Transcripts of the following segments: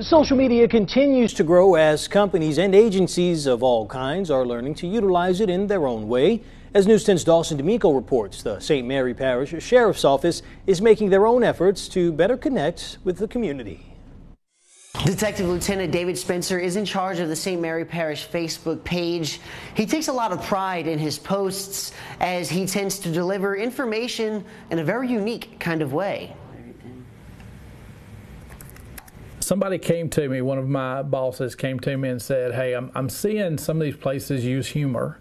Social media continues to grow as companies and agencies of all kinds are learning to utilize it in their own way. As News 10's Dawson D'Amico reports, the St. Mary Parish Sheriff's Office is making their own efforts to better connect with the community. Detective Lieutenant David Spencer is in charge of the St. Mary Parish Facebook page. He takes a lot of pride in his posts as he tends to deliver information in a very unique kind of way. Somebody came to me, one of my bosses came to me and said, Hey, I'm, I'm seeing some of these places use humor.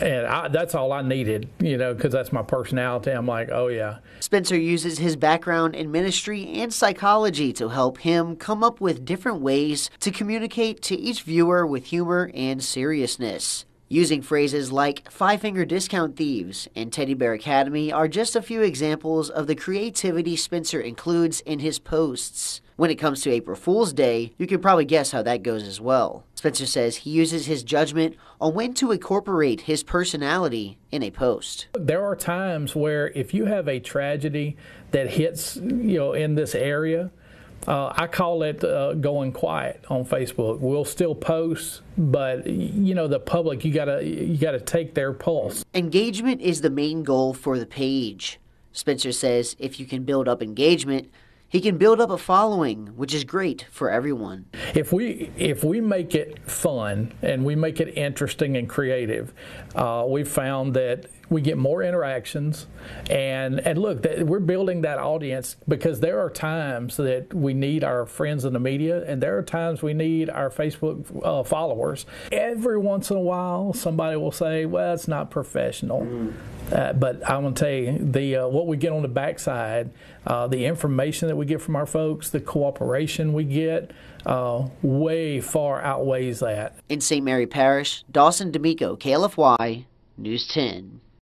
And I, that's all I needed, you know, because that's my personality. I'm like, oh, yeah. Spencer uses his background in ministry and psychology to help him come up with different ways to communicate to each viewer with humor and seriousness. Using phrases like Five Finger Discount Thieves and Teddy Bear Academy are just a few examples of the creativity Spencer includes in his posts. When it comes to April Fool's Day, you can probably guess how that goes as well. Spencer says he uses his judgment on when to incorporate his personality in a post. There are times where if you have a tragedy that hits, you know, in this area, uh, I call it uh, going quiet on Facebook. We'll still post, but you know the public, you gotta you gotta take their pulse. Engagement is the main goal for the page. Spencer says if you can build up engagement, he can build up a following, which is great for everyone. If we if we make it fun and we make it interesting and creative, uh, we've found that we get more interactions and and look we're building that audience because there are times that we need our friends in the media and there are times we need our facebook uh, followers every once in a while somebody will say well it's not professional mm. uh, but i'm going to tell you the uh, what we get on the backside uh, the information that we get from our folks the cooperation we get uh, way far outweighs that. In st mary parish dawson d'amico klfy news 10